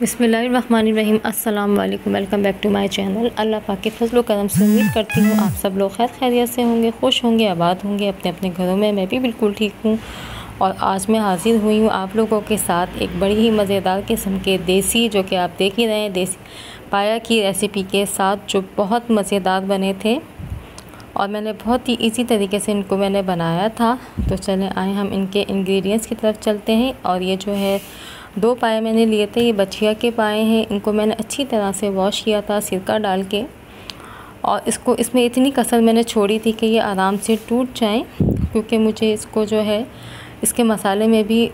बिसमीम अस्सलाम वालेकुम welcome back to my channel अल्लाह पाक के फजल करम से उम्मीद करती हूँ आप सब लोग खैर खैरियत से होंगे, खुश होंगे, आबाद होंगे अपने अपने घरों में। मैं भी बिल्कुल ठीक हूँ। और आज मैं हाजिर हुई हूँ आप लोगों के साथ एक बड़ी ही मज़ेदार किस्म के देसी, जो कि आप देख ही रहे हैं, देसी पाया की रेसिपी के साथ, जो बहुत मज़ेदार बने थे। और मैंने बहुत ही इजी तरीके से इनको मैंने बनाया था। तो चलें, आए हम इनके इंग्रेडिएंट्स की तरफ़ चलते हैं। और ये जो है दो पाए मैंने लिए थे, ये बछिया के पाए हैं, इनको मैंने अच्छी तरह से वॉश किया था, सिरका डाल के। और इसको, इसमें इतनी कसर मैंने छोड़ी थी कि ये आराम से टूट जाएँ, क्योंकि मुझे इसको जो है, इसके मसाले में भी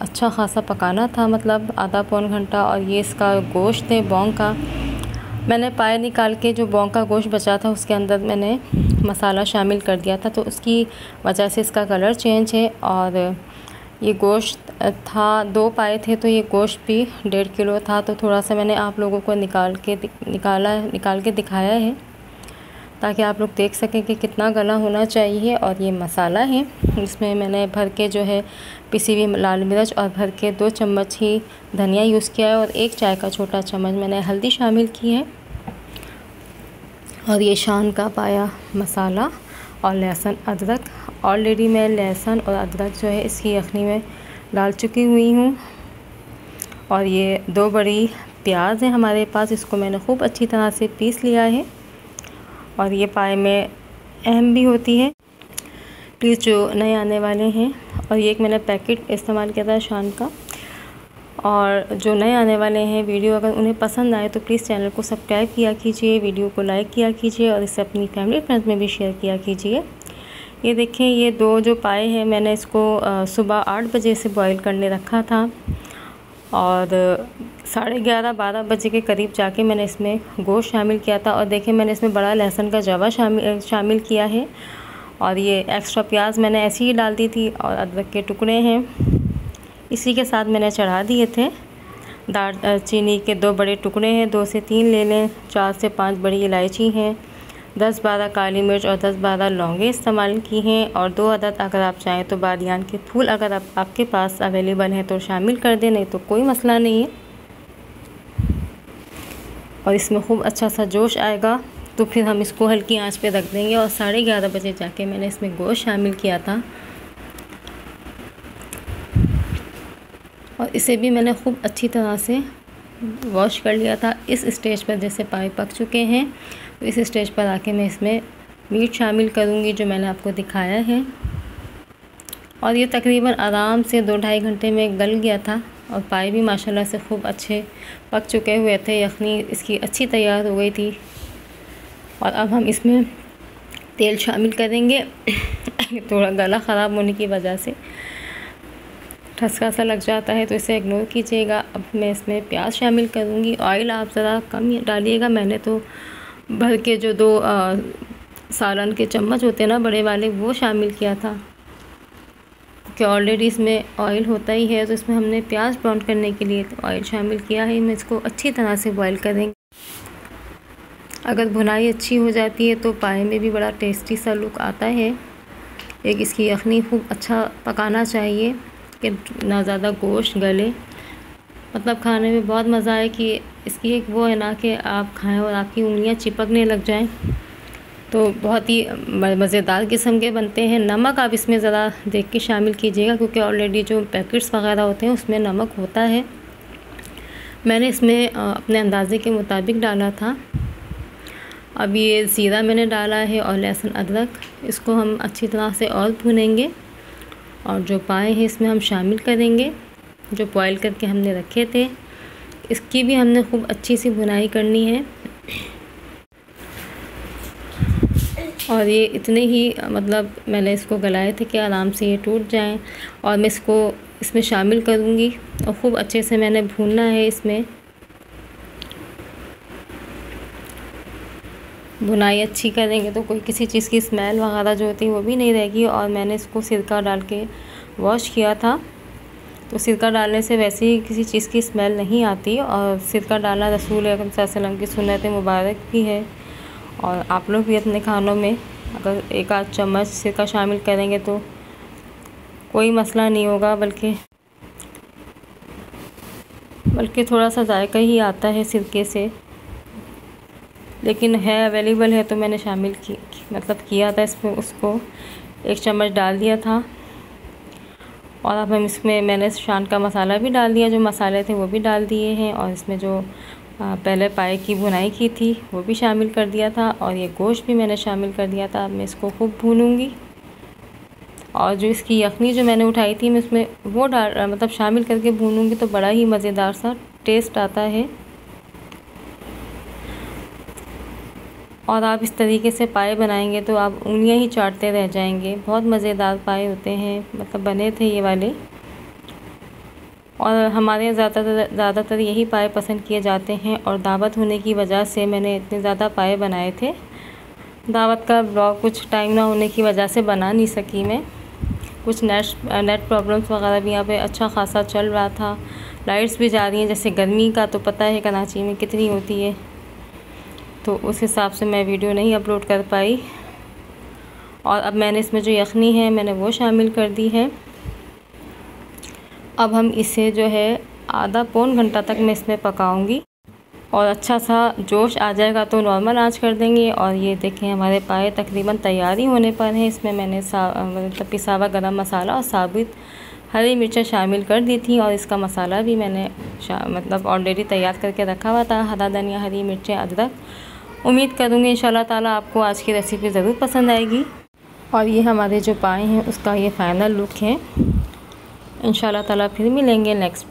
अच्छा खासा पकाना था मतलब आधा पौन घंटा, और ये इसका गोश्त है, बोंग का। मैंने पाए निकाल के, जो बोंग का गोश्त बचा था, उसके अंदर मैंने मसाला शामिल कर दिया था तो उसकी वजह से इसका कलर चेंज है, और ये गोश्त था, दो पाए थे तो ये गोश्त भी डेढ़ किलो था तो थोड़ा सा मैंने आप लोगों को निकाल के निकाला, निकाल के दिखाया है, ताकि आप लोग देख सकें कि कितना गला होना चाहिए और ये मसाला है। इसमें मैंने भर के जो है, पिसी हुई लाल मिर्च और भर के दो चम्मच ही धनिया यूज़ किया है और एक चाय का छोटा चम्मच मैंने हल्दी शामिल की है। और ये शान का पाया मसाला और लहसुन, अदरक। ऑलरेडी मैं लहसुन और अदरक जो है इसकी यखनी में डाल चुकी हुई हूँ। और ये दो बड़ी प्याज है हमारे पास, इसको मैंने खूब अच्छी तरह से पीस लिया है। और ये पाए में अहम भी होती है। प्लीज़ जो नए आने वाले हैं, और ये एक मैंने पैकेट इस्तेमाल किया था शान का। और जो नए आने वाले हैं वीडियो, अगर उन्हें पसंद आए तो प्लीज़ चैनल को सब्सक्राइब किया कीजिए, वीडियो को लाइक किया कीजिए और इसे अपनी फैमिली फ्रेंड्स में भी शेयर किया कीजिए। ये देखें, ये दो जो पाए हैं, मैंने इसको सुबह आठ बजे से बॉईल करने रखा था और साढ़े ग्यारह, बारह बजे के करीब जाके मैंने इसमें गोश्त शामिल किया था और देखें, मैंने इसमें बड़ा लहसुन का जवा शामिल शामिल किया है और ये एक्स्ट्रा प्याज मैंने ऐसे ही डाल दी थी और अदरक के टुकड़े हैं। इसी के साथ मैंने चढ़ा दिए थे। दार चीनी के दो बड़े टुकड़े हैं, दो से तीन ले लें, चार से पाँच बड़ी इलायची हैं, दस बारह काली मिर्च और दस बारह लौंगे इस्तेमाल की हैं और दो अदद अगर आप चाहें तो बादियान के फूल अगर आप, आपके पास अवेलेबल हैं तो शामिल कर दें, नहीं तो कोई मसला नहीं है। और इसमें खूब अच्छा सा जोश आएगा तो फिर हम इसको हल्की आँच पे रख देंगे और साढ़े ग्यारह बजे जाके मैंने इसमें गोश्त शामिल किया था। और इसे भी मैंने खूब अच्छी तरह से वॉश कर लिया था। इस स्टेज पर जैसे पाए पक चुके हैं तो इस स्टेज पर आके मैं इसमें मीट शामिल करूँगी जो मैंने आपको दिखाया है। और ये तकरीबन आराम से दो ढाई घंटे में गल गया था और पाए भी माशाल्लाह से खूब अच्छे पक चुके हुए थे। यखनी इसकी अच्छी तैयार हो गई थी। और अब हम इसमें तेल शामिल करेंगे। थोड़ा गला ख़राब होने की वजह से। ठसका लग जाता है तो इसे इग्नोर कीजिएगा। अब मैं इसमें प्याज शामिल करूँगी। ऑयल आप ज़रा कम डालिएगा। मैंने तो भर के जो दो सालन के चम्मच होते हैं ना, बड़े वाले, वो शामिल किया था। कि ऑलरेडी इसमें ऑयल होता ही है तो इसमें हमने प्याज ब्राउन करने के लिए ऑयल शामिल किया है। मैं इसको अच्छी तरह से बॉईल करेंगे। अगर भुनाई अच्छी हो जाती है तो पाए में भी बड़ा टेस्टी सा लुक आता है। एक इसकी यखनी खूब अच्छा पकाना चाहिए। कि ना ज़्यादा गोश्त गले। मतलब खाने में बहुत मज़ा आए कि इसकी एक वो है ना कि आप खाएँ और आपकी उंगलियाँ चिपकने लग जाएँ। तो बहुत ही मज़ेदार किस्म के बनते हैं। नमक आप इसमें ज़रा देख के शामिल कीजिएगा क्योंकि ऑलरेडी जो पैकेट्स वगैरह होते हैं उसमें नमक होता है। मैंने इसमें अपने अंदाजे के मुताबिक डाला था। अब ये ज़ीरा मैंने डाला है और लहसुन अदरक। इसको हम अच्छी तरह से और भुनेंगे। और जो पाए हैं इसमें हम शामिल करेंगे, जो बॉयल करके हमने रखे थे, इसकी भी हमने खूब अच्छी सी बुनाई करनी है। और ये इतने ही मतलब मैंने इसको गलाए थे कि आराम से ये टूट जाएँ और मैं इसको, इसमें शामिल करूँगी और ख़ूब अच्छे से मैंने भूनना है इसमें। बुनाई अच्छी करेंगे तो कोई किसी चीज़ की स्मेल वगैरह जो होती है वो भी नहीं रहेगी। और मैंने इसको सिरका डाल के वॉश किया था। तो सिरका डालने से वैसे ही किसी चीज़ की स्मेल नहीं आती और सिरका डालना रसूल वसल्लम की सुनत मुबारक भी है। और आप लोग भी अपने खानों में अगर एक आध चम्मच सिरका शामिल करेंगे तो कोई मसला नहीं होगा, बल्कि बल्कि थोड़ा सा जायका ही आता है सिरके से। लेकिन है अवेलेबल है तो मैंने शामिल की मतलब किया था इसमें, उसको। एक चम्मच डाल दिया था। और अब हम इसमें मैंने शान का मसाला भी डाल दिया, जो मसाले थे वो भी डाल दिए हैं। और इसमें जो पहले पाए की भुनाई की थी, वो भी शामिल कर दिया था। और ये गोश्त भी मैंने शामिल कर दिया था। अब मैं इसको खूब भूनूँगी। और जो इसकी यखनी जो मैंने उठाई थी, मैं उसमें वो डाल मतलब शामिल करके भूनूँगी तो बड़ा ही मज़ेदार सा टेस्ट आता है। और आप इस तरीके से पाए बनाएँगे तो आप उंगलियाँ ही चाटते रह जाएँगे। बहुत मज़ेदार पाए होते हैं मतलब बने थे ये वाले। और हमारे ज़्यादातर ज़्यादातर यही पाए पसंद किए जाते हैं और दावत होने की वजह से मैंने इतने ज़्यादा पाए बनाए थे। दावत का ब्लॉग कुछ टाइम ना होने की वजह से बना नहीं सकी मैं। कुछ नेट नेट प्रॉब्लम्स वगैरह भी यहाँ पे अच्छा खासा चल रहा था। लाइट्स भी जा रही हैं, जैसे गर्मी का तो पता है, कराची में कितनी होती है। तो उस हिसाब से मैं वीडियो नहीं अपलोड कर पाई। और अब मैंने इसमें जो यखनी है, मैंने वो शामिल कर दी है। अब हम इसे जो है, आधा पौन घंटा तक मैं इसमें पकाऊँगी। और अच्छा सा जोश आ जाएगा तो नॉर्मल आँच कर देंगे। और ये देखें, हमारे पाए तकरीबन तैयारी होने पर हैं। इसमें मैंने मतलब पिसावा गरम मसाला और साबित हरी मिर्चें शामिल कर दी थी। और इसका मसाला भी मैंने मतलब ऑलरेडी तैयार करके रखा हुआ था। हरा धनिया, हरी मिर्चें, अदरक उम्मीद करूँगी इन ताला आपको आज की रेसिपी ज़रूर पसंद आएगी। और ये हमारे जो पाए हैं, उसका ये फ़ाइनल लुक है। इन ताला फिर मिलेंगे नेक्स्ट